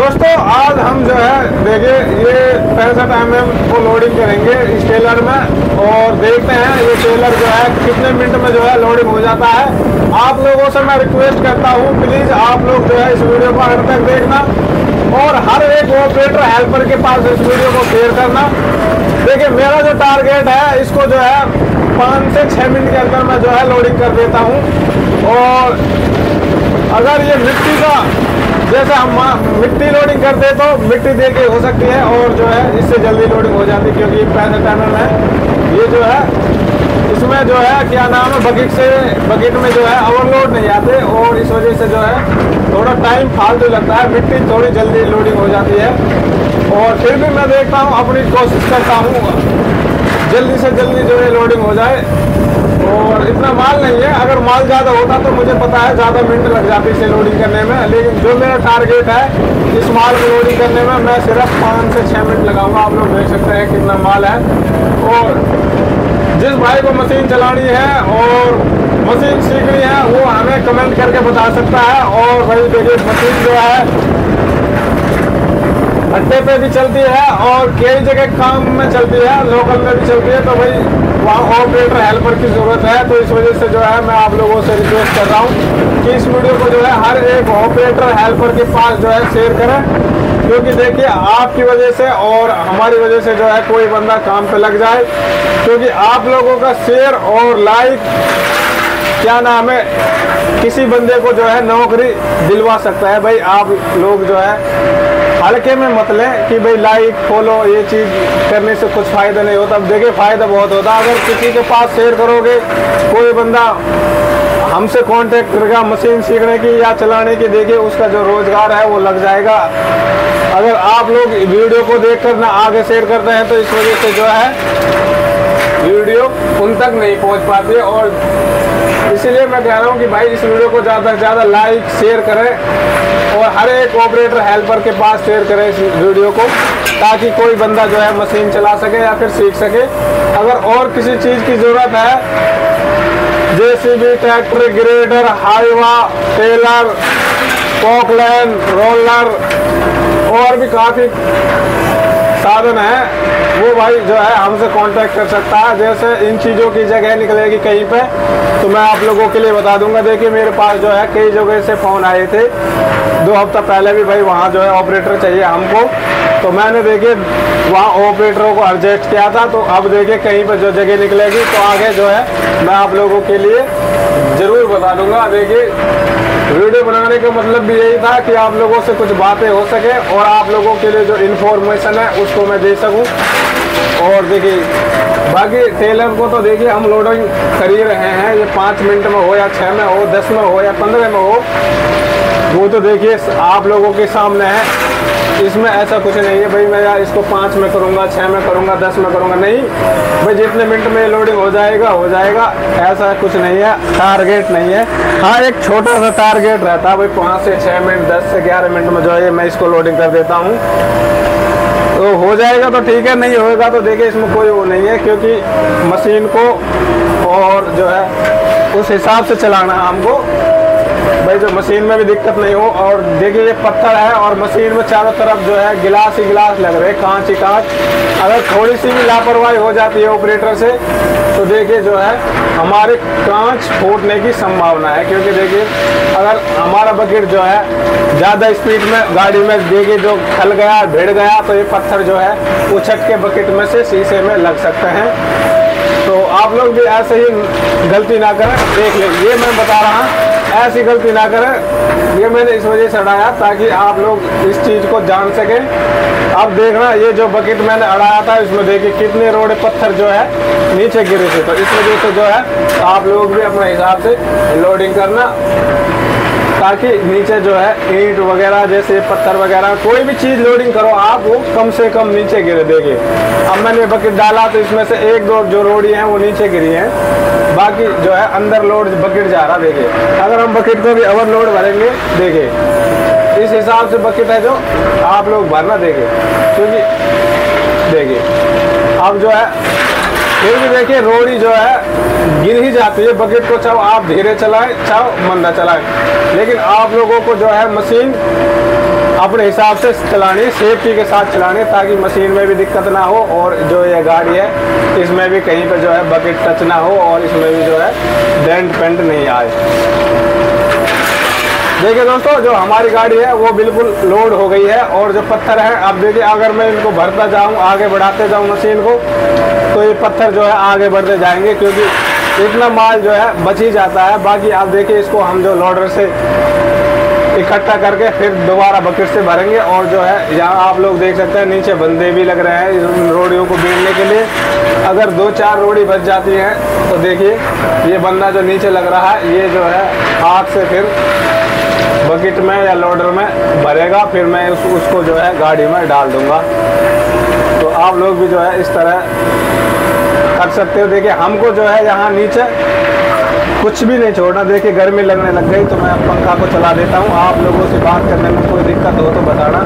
दोस्तों, आज हम जो है, देखिए, ये पैंसठ एम एम को लोडिंग करेंगे इस टेलर में और देखते हैं ये टेलर जो है, कितने मिनट में जो है लोडिंग हो जाता है। आप लोगों से मैं रिक्वेस्ट करता हूँ प्लीज़ आप लोग जो है इस वीडियो को अंत तक देखना और हर एक ऑपरेटर हेल्पर के पास इस वीडियो को शेयर करना। देखिए, मेरा जो टारगेट है, इसको जो है पाँच से छः मिनट के अंदर मैं जो है लोडिंग कर देता हूँ। और अगर ये मिट्टी का जैसे हम मिट्टी लोडिंग करते तो मिट्टी दे के हो सकती है और जो है इससे जल्दी लोडिंग हो जाती क्योंकि टनल है। ये जो है, इसमें जो है, क्या नाम है बकेट से बकेट में जो है ओवरलोड नहीं आते और इस वजह से जो है थोड़ा टाइम फालतू लगता है, मिट्टी थोड़ी जल्दी लोडिंग हो जाती है। और फिर भी मैं देखता हूँ, अपनी कोशिश करता हूँ, जल्दी से जल्दी जो है लोडिंग हो जाए। और इतना माल नहीं है। अगर माल ज़्यादा होता तो मुझे पता है ज़्यादा मिनट लग जाती इसे लोडिंग करने में। लेकिन जो मेरा टारगेट है, इस माल को लोडिंग करने में, मैं सिर्फ़ पाँच से छः मिनट लगाऊँगा। आप लोग देख सकते हैं कितना माल है। और जिस भाई को मशीन चलानी है और मशीन सीखनी है, वो हमें कमेंट करके बता सकता है। और भाई देखिए, मशीन जो है, अड्डे पे भी चलती है और कई जगह काम में चलती है लोकल में भी चलती है। तो भाई ऑपरेटर हेल्पर की ज़रूरत है तो इस वजह से जो है मैं आप लोगों से रिक्वेस्ट कर रहा हूँ कि इस वीडियो को जो है हर एक ऑपरेटर हेल्पर के पास जो है शेयर करें, क्योंकि देखिए आपकी वजह से और हमारी वजह से जो है कोई बंदा काम पे लग जाए, क्योंकि आप लोगों का शेयर और लाइक क्या नाम है, किसी बंदे को जो है नौकरी दिलवा सकता है। भाई, आप लोग जो है हल्के में मत लें कि भाई लाइक फॉलो ये चीज़ करने से कुछ फ़ायदा नहीं होता। अब देखिए, फ़ायदा बहुत होता। अगर किसी के पास शेयर करोगे, कोई बंदा हमसे कांटेक्ट करेगा मशीन सीखने की या चलाने की देखे उसका जो रोज़गार है वो लग जाएगा। अगर आप लोग वीडियो को देखकर ना आगे शेयर करते हैं तो इस वजह से जो है वीडियो उन तक नहीं पहुँच पाती है और इसीलिए मैं कह रहा हूँ कि भाई इस वीडियो को ज़्यादा से ज़्यादा लाइक शेयर करें और हर एक ऑपरेटर हेल्पर के पास शेयर करें इस वीडियो को ताकि कोई बंदा जो है मशीन चला सके या फिर सीख सके। अगर और किसी चीज़ की ज़रूरत है, JCB tractor grader Hyva trailer, Poclain, roller और भी काफ़ी साधन है। वो भाई जो है हमसे कांटेक्ट कर सकता है। जैसे इन चीज़ों की जगह निकलेगी कहीं पे तो मैं आप लोगों के लिए बता दूँगा। देखिए, मेरे पास जो है कई जगह से फ़ोन आए थे। दो हफ़्ता पहले भी भाई वहाँ जो है ऑपरेटर चाहिए हमको। तो मैंने देखिए, वहाँ ऑपरेटरों को एडजस्ट किया था। तो अब देखिए कहीं पर जो जगह निकलेगी तो आगे जो है मैं आप लोगों के लिए ज़रूर बता दूँगा। देखिए वीडियो बनाने का मतलब भी यही था कि आप लोगों से कुछ बातें हो सके और आप लोगों के लिए जो इन्फॉर्मेशन है, उसको मैं दे सकूँ। और देखिए, बाकी टेलर को तो देखिए, हम लोडिंग कर ही रहे हैं। ये पाँच मिनट में हो या छः में हो, दस में हो या पंद्रह में हो, वो तो देखिए, आप लोगों के सामने है। इसमें ऐसा कुछ नहीं है, भाई मैं यार इसको पाँच में करूँगा छः में करूँगा, दस में करूँगा, नहीं। भाई जितने मिनट में लोडिंग हो जाएगा हो जाएगा, ऐसा कुछ नहीं है टारगेट नहीं है। हाँ एक छोटा सा टारगेट रहता है भाई पाँच से छः मिनट, दस से ग्यारह मिनट में जो है मैं इसको लोडिंग कर देता हूँ। तो हो जाएगा तो ठीक है, नहीं होएगा तो देखिए इसमें कोई वो नहीं है, क्योंकि मशीन को और जो है उस हिसाब से चलाना है हमको। जो मशीन में भी दिक्कत नहीं हो और देखिए ये पत्थर है और मशीन में चारों तरफ़ जो है गिलास ही गिलास लग रहे कांच ही कांच। अगर थोड़ी सी भी लापरवाही हो जाती है ऑपरेटर से तो देखिए जो है हमारे कांच फूटने की संभावना है, क्योंकि देखिए अगर हमारा बकेट जो है ज़्यादा स्पीड में गाड़ी में देखिए जो खल गया, भिड़ गया तो ये पत्थर जो है उछट के बकेट में से शीशे में लग सकते हैं। तो आप लोग भी ऐसे ही गलती ना करें, देख लें। ये मैं बता रहा हूँ ऐसी गलती ना करें। ये मैंने इस वजह से अड़ाया ताकि आप लोग इस चीज़ को जान सकें। अब देखना, ये जो बकेट मैंने अड़ाया था, इसमें देखिए कितने रोड पत्थर जो है, नीचे गिरे थे। तो इस वजह से जो है, आप लोग भी अपने हिसाब से लोडिंग करना। ताकि नीचे जो है, ईंट वगैरह जैसे पत्थर वगैरह, कोई भी चीज़ लोडिंग करो, आप वो कम से कम नीचे गिरे देखिए अब मैंने बकेट डाला तो इसमें से एक दो जो रोड़ी हैं, वो नीचे गिरी हैं। बाकी जो है, अंदर लोड बकेट जा रहा देखे। अगर हम बकेट को भी ओवरलोड भरेंगे, देखे। इस हिसाब से बकेट है जो, आप लोग भरना देखिए क्योंकि देखिए अब जो है फिर भी देखिए, रोड़ी जो है, गिर ही जाती है। बकेट को चाहो आप धीरे चलाएँ, चाहो मंदा चलाएँ। लेकिन आप लोगों को जो है, मशीन अपने हिसाब से चलानी सेफ्टी के साथ चलानी, ताकि मशीन में भी दिक्कत ना हो और जो ये गाड़ी है, इसमें भी कहीं पर जो है, बकेट टच ना हो और इसमें भी जो है डेंट पेंट नहीं आए। देखिए दोस्तों, जो हमारी गाड़ी है, वो बिल्कुल लोड हो गई है और जो पत्थर है अब देखिए, अगर मैं इनको भरता जाऊँ, आगे बढ़ाते जाऊँ मशीन को तो ये पत्थर जो है आगे बढ़ते जाएँगे क्योंकि इतना माल जो है बच ही जाता है। बाकी आप देखिए, इसको हम जो लोडर से इकट्ठा करके फिर दोबारा बकेट से भरेंगे और जो है, यहाँ आप लोग देख सकते हैं, नीचे बंदे भी लग रहे हैं इस रोड़ियों को बीनने के लिए। अगर दो चार रोड़ी बच जाती हैं तो देखिए, ये बंदा जो नीचे लग रहा है, ये जो है, हाथ से फिर बकेट में या लोडर में भरेगा फिर मैं उस, उसको जो है गाड़ी में डाल दूँगा। तो आप लोग भी जो है इस तरह कर सकते हो। देखिए हमको जो है यहाँ नीचे कुछ भी नहीं छोड़ना। देखिए गर्मी लगने लग गई तो मैं पंखा को चला देता हूँ। आप लोगों से बात करने में कोई दिक्कत हो तो बताना।